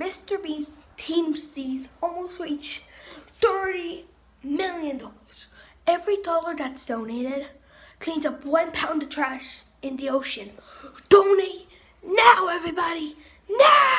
MrBeast's Team Seas almost reach $30 million. Every dollar that's donated cleans up one pound of trash in the ocean. Donate now, everybody! Now!